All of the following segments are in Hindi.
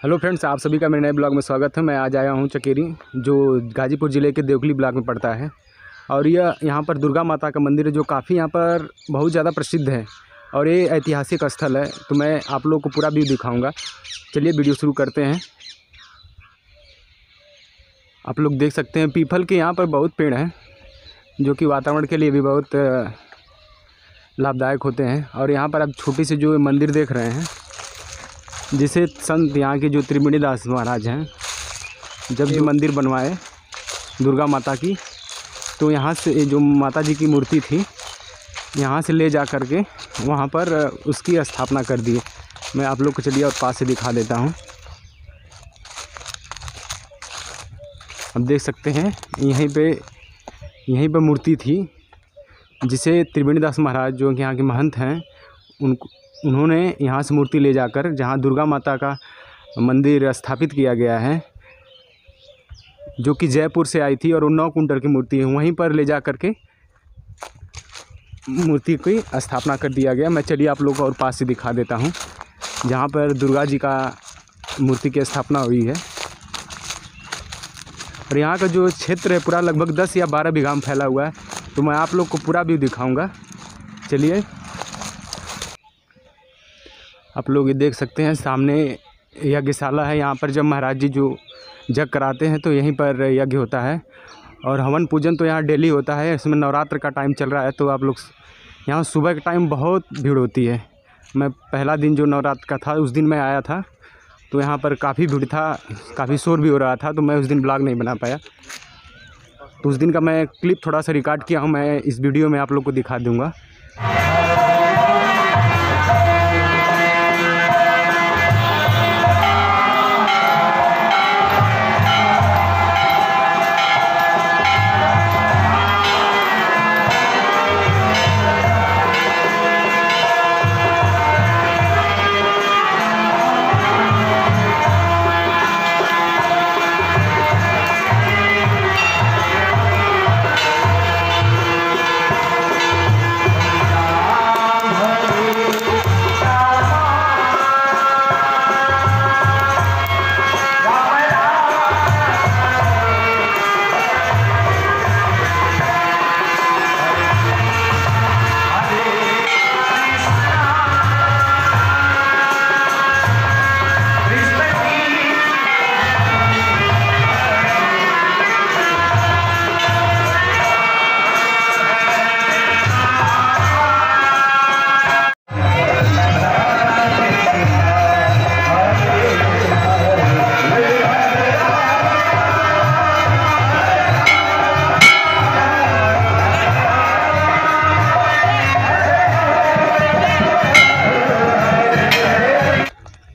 हेलो फ्रेंड्स, आप सभी का मेरे नए ब्लॉग में स्वागत है। मैं आज आया हूँ चकेरी, जो गाजीपुर ज़िले के देवकली ब्लॉक में पड़ता है। और यह यहाँ पर दुर्गा माता का मंदिर है, जो काफ़ी यहाँ पर बहुत ज़्यादा प्रसिद्ध है। और ये ऐतिहासिक स्थल है तो मैं आप लोग को पूरा व्यू दिखाऊँगा। चलिए वीडियो शुरू करते हैं। आप लोग देख सकते हैं, पीपल के यहाँ पर बहुत पेड़ हैं, जो कि वातावरण के लिए भी बहुत लाभदायक होते हैं। और यहाँ पर आप छोटी सी जो मंदिर देख रहे हैं जिसे संत यहाँ के जो त्रिवेणी दास महाराज हैं, जब ये मंदिर बनवाए दुर्गा माता की तो यहाँ से जो माता जी की मूर्ति थी, यहाँ से ले जा कर के वहाँ पर उसकी स्थापना कर दिए मैं आप लोग को चलिए और पास से दिखा देता हूँ। अब देख सकते हैं, यहीं पे यहीं पे मूर्ति थी, जिसे त्रिवेणी दास महाराज जो यहाँ के महंत हैं, उनको उन्होंने यहाँ से मूर्ति ले जाकर, जहाँ दुर्गा माता का मंदिर स्थापित किया गया है, जो कि जयपुर से आई थी और वो नौ कुंटल की मूर्ति है, वहीं पर ले जा कर के मूर्ति की स्थापना कर दिया गया। मैं चलिए आप लोग को और पास से दिखा देता हूँ, जहाँ पर दुर्गा जी का मूर्ति की स्थापना हुई है। और यहाँ का जो क्षेत्र है, पूरा लगभग दस या बारह बीघा में फैला हुआ है तो मैं आप लोग को पूरा व्यू दिखाऊँगा। चलिए आप लोग ये देख सकते हैं, सामने यज्ञशाला है। यहाँ पर जब महाराज जी जो जग कराते हैं तो यहीं पर यज्ञ होता है। और हवन पूजन तो यहाँ डेली होता है, इसमें नवरात्र का टाइम चल रहा है तो आप लोग यहाँ सुबह के टाइम बहुत भीड़ होती है। मैं पहला दिन जो नवरात्र का था, उस दिन मैं आया था तो यहाँ पर काफ़ी भीड़ था, काफ़ी शोर भी हो रहा था तो मैं उस दिन ब्लॉग नहीं बना पाया। तो उस दिन का मैं क्लिप थोड़ा सा रिकॉर्ड किया हूँ, मैं इस वीडियो में आप लोग को दिखा दूँगा।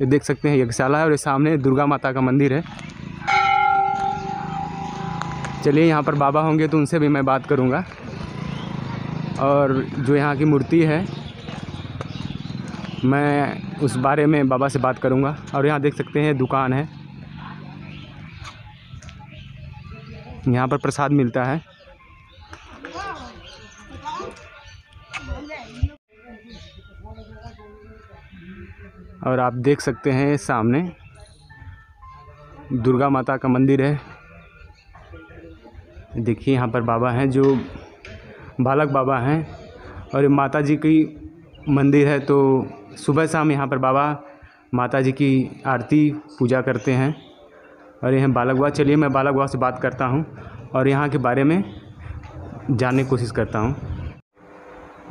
ये देख सकते हैं, यज्ञशाला है और ये सामने दुर्गा माता का मंदिर है। चलिए, यहाँ पर बाबा होंगे तो उनसे भी मैं बात करूँगा। और जो यहाँ की मूर्ति है, मैं उस बारे में बाबा से बात करूँगा। और यहाँ देख सकते हैं, दुकान है। यहाँ पर प्रसाद मिलता है। और आप देख सकते हैं सामने दुर्गा माता का मंदिर है। देखिए यहाँ पर बाबा हैं जो बालक बाबा हैं और ये माता जी की मंदिर है तो सुबह शाम यहाँ पर बाबा माता जी की आरती, पूजा करते हैं। और ये हैं बालक बाबा, चलिए मैं बालक बाबा से बात करता हूँ और यहाँ के बारे में जानने की कोशिश करता हूँ।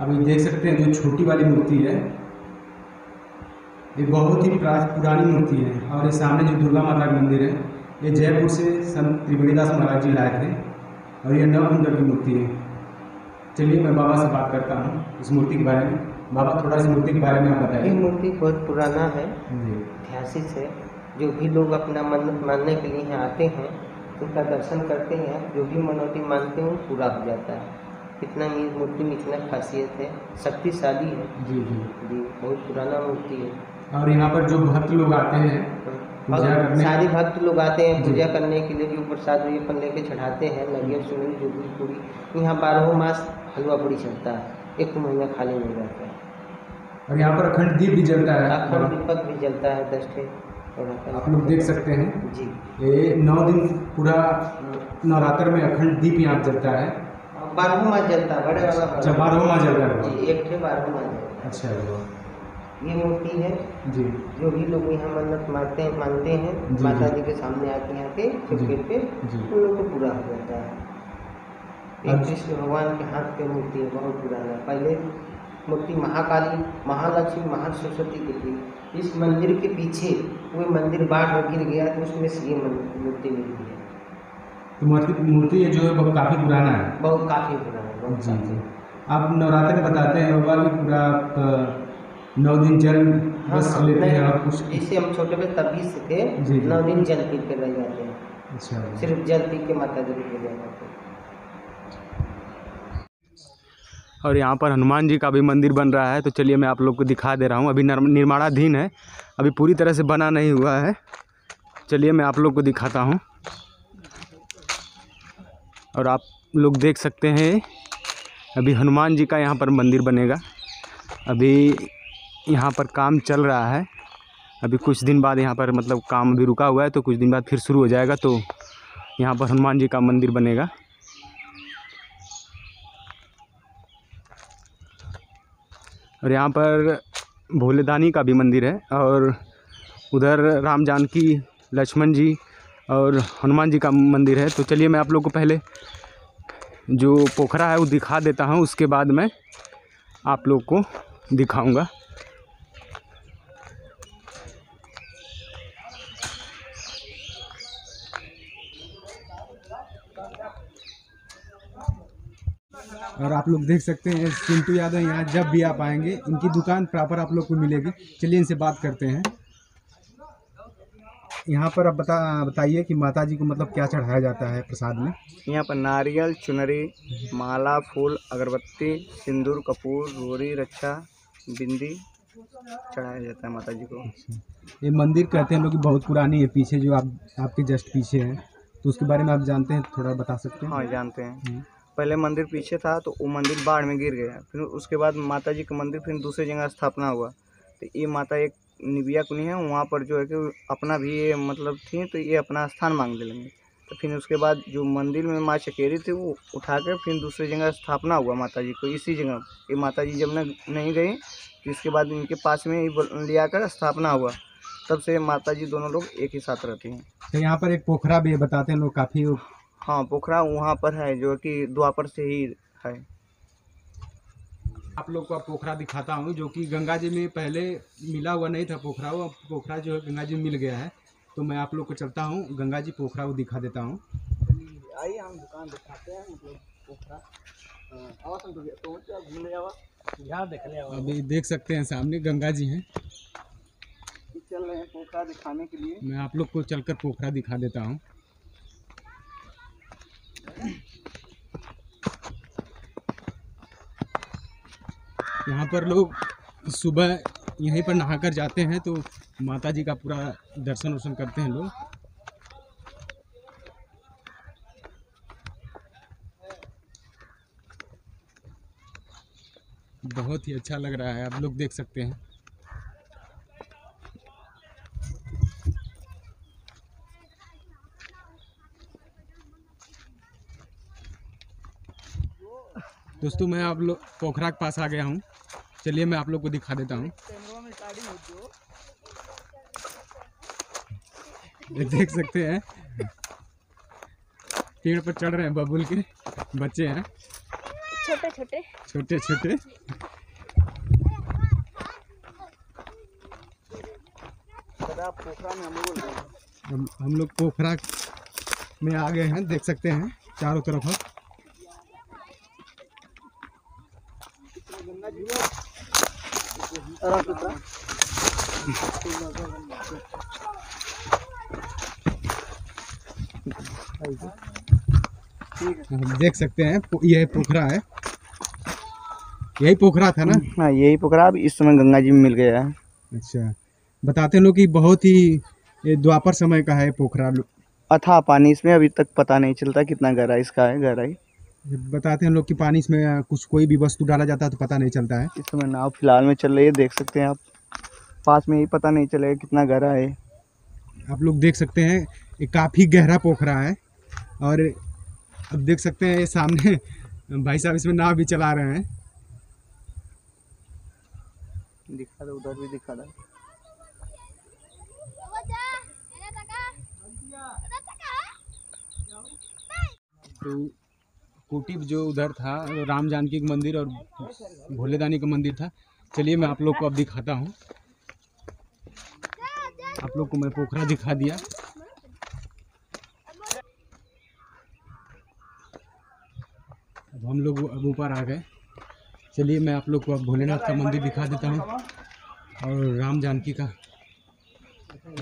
ये देख सकते हैं जो छोटी वाली मूर्ति है ये बहुत ही पुरानी मूर्ति है और ये सामने जो दुर्गा माता का मंदिर है ये जयपुर से संत त्रिवेणीदास महाराज जी लाए थे और ये नव कुंडल की मूर्ति है। चलिए मैं बाबा से बात करता हूँ इस मूर्ति के बारे में। बाबा थोड़ा सी मूर्ति के बारे में आप ये बताइए मूर्ति बहुत पुराना है ऐतिहासिक है। जो भी लोग अपना मन्नत मानने के लिए यहाँ आते हैं उनका दर्शन करते हैं जो भी मनौती मानते हैं वो पूरा हो जाता है। इतना ये मूर्ति में इतना खासियत है शक्तिशाली है। जी जी। जी बहुत पुराना मूर्ति है। और यहाँ पर जो भक्त लोग आते हैं पूजा करने सारे भक्त लोग आते हैं पूजा करने के लिए जो प्रसाद ये अपन लेके चढ़ाते हैं नरियल जो भी पूरी यहाँ बारह मास हलवा पूरी चलता है एक महीना खाली नहीं रहता है। और यहाँ पर अखंड दीप भी जलता है। अखंड दीपक भी जलता है दस आप लोग देख सकते हैं। जी। ये नौ दिन पूरा नवरात्र में अखंड दीप यहाँ जलता है। बारह मास जलता है बड़े वाला अच्छा बारह माह जल रहा है। जी एक बारह मास जलता अच्छा। ये मूर्ति है जी। जी भी लोग यहाँ मन्नत मारते हैं मानते हैं माता जी। के सामने आके यहाँ पे चुपके पे उन लोग को पूरा हो जाता है। एक अच्छा। कृष्ण भगवान के हाथ की मूर्ति है बहुत पुराना। पहले मूर्ति महाकाली महालक्ष्मी महासरस्वती की थी। इस मंदिर के पीछे वो मंदिर बाढ़ में गिर गया तो उसमें से ये मूर्ति मिली है। तो मूर्ति मूर्ति ये जो है वो काफ़ी पुराना है। बहुत काफ़ी पुराना है बहुत जी जी। आप नवरात्र में बताते हैं होगा कि पूरा नौ दिन जल हाँ, बस हाँ, लेते हैं और कुछ। जैसे हम छोटे पे तभी से थे। नौ दिन जल पी के रह जाते हैं। अच्छा। सिर्फ़ जल पी के माता जी के रह जाते और यहाँ पर हनुमान जी का भी मंदिर बन रहा है तो चलिए मैं आप लोग को दिखा दे रहा हूँ। अभी निर्माणाधीन है अभी पूरी तरह से बना नहीं हुआ है। चलिए मैं आप लोग को दिखाता हूँ। और आप लोग देख सकते हैं अभी हनुमान जी का यहाँ पर मंदिर बनेगा। अभी यहाँ पर काम चल रहा है। अभी कुछ दिन बाद यहाँ पर मतलब काम अभी रुका हुआ है तो कुछ दिन बाद फिर शुरू हो जाएगा तो यहाँ पर हनुमान जी का मंदिर बनेगा। और यहाँ पर भोलेदानी का भी मंदिर है, और उधर राम जानकी, लक्ष्मण जी और हनुमान जी का मंदिर है। तो चलिए मैं आप लोग को पहले जो पोखरा है वो दिखा देता हूँ, उसके बाद मैं आप लोग को दिखाऊँगा। और आप लोग देख सकते हैं चिंटू यादव यहाँ जब भी आप आएँगे इनकी दुकान प्रॉपर आप लोग को मिलेगी। चलिए इनसे बात करते हैं। यहाँ पर आप बता बताइए कि माता जी को मतलब क्या चढ़ाया जाता है प्रसाद में? यहाँ पर नारियल चुनरी माला फूल अगरबत्ती सिंदूर कपूर रोरी रक्षा बिंदी चढ़ाया जाता है माता जी को ये मंदिर कहते हैं लोग बहुत पुरानी है पीछे जो आप आपके जस्ट पीछे है। तो उसके बारे में आप जानते हैं थोड़ा बता सकते हैं? हाँ जानते हैं। हम्म, पहले मंदिर पीछे था तो वो मंदिर बाढ़ में गिर गया। फिर उसके बाद माता जी का मंदिर फिर दूसरी जगह स्थापना हुआ। तो ये माता एक निबिया कुनी है, वहाँ पर जो है कि अपना भी ये मतलब थी तो ये अपना स्थान मांग ले लेंगे। तो फिर उसके बाद जो मंदिर में माँ चकेरी थी वो उठा कर फिर दूसरी जगह स्थापना हुआ माता जी को, इसी जगह। ये माता जी जब न, नहीं गई तो इसके बाद इनके पास में ही बोल- लिया कर स्थापना हुआ। तब से माता जी दोनों लोग एक ही साथ रहती हैं। तो यहाँ पर एक पोखरा भी बताते हैं लोग काफ़ी हाँ पोखरा वहाँ पर है जो कि द्वापर से ही है। आप लोग को अब पोखरा दिखाता हूँ जो कि गंगा जी में पहले मिला हुआ नहीं था पोखरा वो पोखरा जो है गंगा जी में मिल गया है। तो मैं आप लोग को चलता हूँ गंगा जी पोखरा वो दिखा देता हूँ। आइए हम दुकान दिखाते हैं मतलब पोखरा। तो आवा अभी देख सकते हैं सामने गंगा जी हैं। चल रहे हैं पोखरा दिखाने के लिए। मैं आप लोग को चलकर पोखरा दिखा देता हूँ। यहाँ पर लोग सुबह यहीं पर नहाकर जाते हैं तो माता जी का पूरा दर्शन वर्शन करते हैं लोग। बहुत ही अच्छा लग रहा है, आप लोग देख सकते हैं। दोस्तों मैं आप लोग पोखरा के पास आ गया हूँ। चलिए मैं आप लोग को दिखा देता हूँ। देख सकते हैं। पेड़ पर चढ़ रहे हैं बबुल के। बच्चे हैं। छोटे छोटे छोटे छोटे पोखरा में हम लोग पोखरा में आ गए हैं देख सकते हैं चारों तरफ़। हम देख सकते हैं यह पोखरा है। यही पोखरा था ना? हाँ यही पोखरा अब इस समय गंगा जी में मिल गया है। अच्छा। बताते लोग कि बहुत ही द्वापर समय का है पोखरा। अथा पानी इसमें अभी तक पता नहीं चलता कितना गहरा इसका है गहराई। बताते हैं लोग कि पानी इसमें कुछ कोई भी वस्तु डाला जाता है तो पता नहीं चलता है। इस समय नाव फ़िलहाल में चल रही है देख सकते हैं आप। पास में ही पता नहीं चलेगा कितना गहरा है। आप लोग देख सकते हैं ये काफ़ी गहरा पोखरा है। और अब देख सकते हैं ये सामने भाई साहब इसमें नाव भी चला रहे हैं। दिखा दो उधर भी दिखा दो। तो कुटी जो उधर था, राम जानकी का मंदिर और भोलेदानी का मंदिर था। चलिए मैं आप लोग को अब दिखाता हूँ। आप लोग को मैं पोखरा दिखा दिया। अब हम लोग अब ऊपर आ गए। चलिए मैं आप लोग को अब भोलेनाथ का मंदिर दिखा देता हूँ और राम जानकी का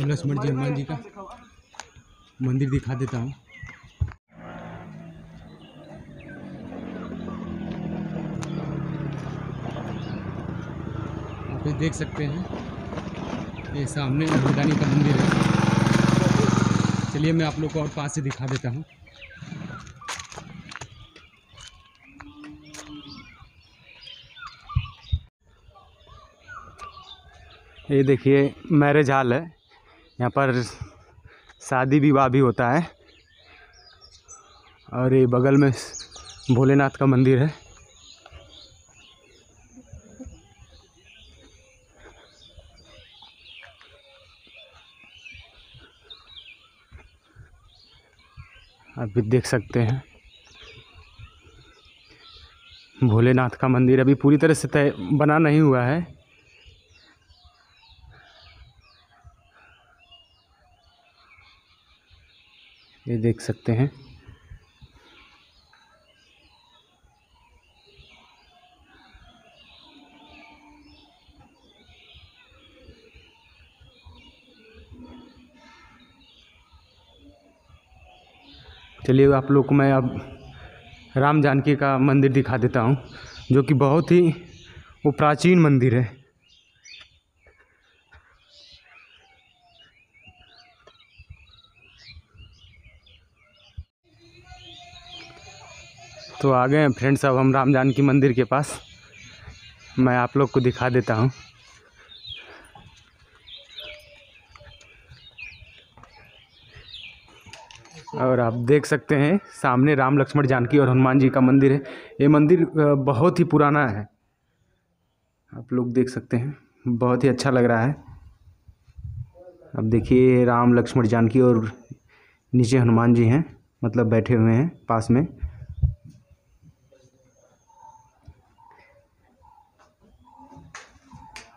लक्ष्मण जी हनुमान जी का मंदिर दिखा देता हूँ। ये देख सकते हैं। ये सामने भोलेदानी का मंदिर है। चलिए मैं आप लोग को और पास से दिखा देता हूँ। ये देखिए, मैरिज हॉल है। यहाँ पर शादी विवाह भी होता है। और ये बगल में भोलेनाथ का मंदिर है। आप भी देख सकते हैं। भोलेनाथ का मंदिर अभी पूरी तरह से तय, बना नहीं हुआ है। ये देख सकते हैं। चलिए आप लोग को मैं अब राम जानकी का मंदिर दिखा देता हूँ, जो कि बहुत ही वो प्राचीन मंदिर है। तो आ गए हैं फ्रेंड्स, अब हम राम जानकी मंदिर के पास। मैं आप लोग को दिखा देता हूँ। और आप देख सकते हैं, सामने राम लक्ष्मण जानकी और हनुमान जी का मंदिर है। ये मंदिर बहुत ही पुराना है। आप लोग देख सकते हैं, बहुत ही अच्छा लग रहा है। अब देखिए, राम लक्ष्मण जानकी और नीचे हनुमान जी हैं मतलब बैठे हुए हैं पास में।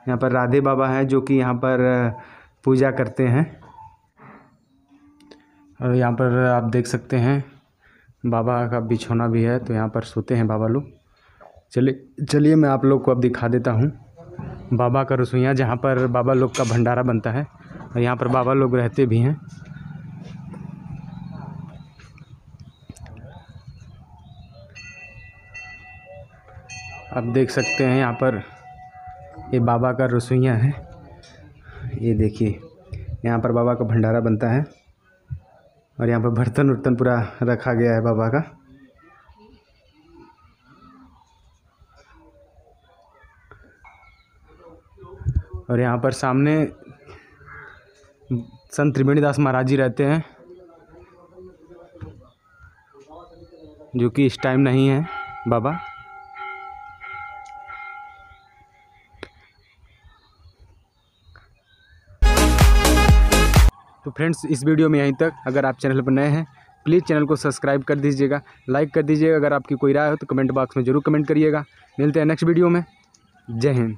यहाँ पर राधे बाबा हैं जो कि यहाँ पर पूजा करते हैं। और यहाँ पर आप देख सकते हैं, बाबा का बिछौना भी है तो यहाँ पर सोते हैं बाबा लोग। चलिए चलिए मैं आप लोग को अब दिखा देता हूँ। बाबा का रसोइयाँ जहाँ पर बाबा लोग का भंडारा बनता है, और यहाँ पर बाबा लोग रहते भी हैं। आप देख सकते हैं यहाँ पर ये बाबा का रसोइयाँ है। ये देखिए, यहाँ पर बाबा का भंडारा बनता है। और यहाँ पर बर्तन उर्तन पूरा रखा गया है बाबा का। और यहाँ पर सामने संत त्रिवेणी दास महाराज जी रहते हैं, जो कि इस टाइम नहीं है बाबा। फ्रेंड्स, इस वीडियो में यहीं तक। अगर आप चैनल पर नए हैं, प्लीज़ चैनल को सब्सक्राइब कर दीजिएगा, लाइक कर दीजिएगा। अगर आपकी कोई राय हो तो कमेंट बॉक्स में ज़रूर कमेंट करिएगा। मिलते हैं नेक्स्ट वीडियो में। जय हिंद।